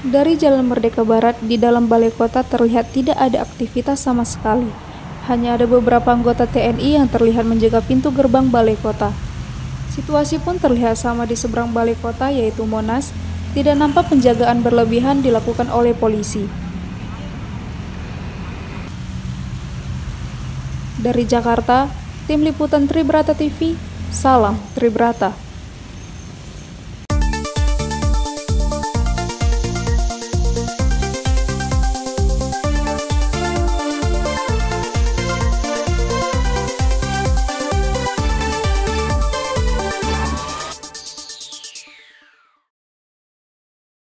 Dari Jalan Merdeka Barat di dalam balai kota terlihat tidak ada aktivitas sama sekali. Hanya ada beberapa anggota TNI yang terlihat menjaga pintu gerbang balai kota. Situasi pun terlihat sama di seberang balai kota yaitu Monas, tidak nampak penjagaan berlebihan dilakukan oleh polisi. Dari Jakarta, Tim Liputan Tribrata TV, salam Tribrata.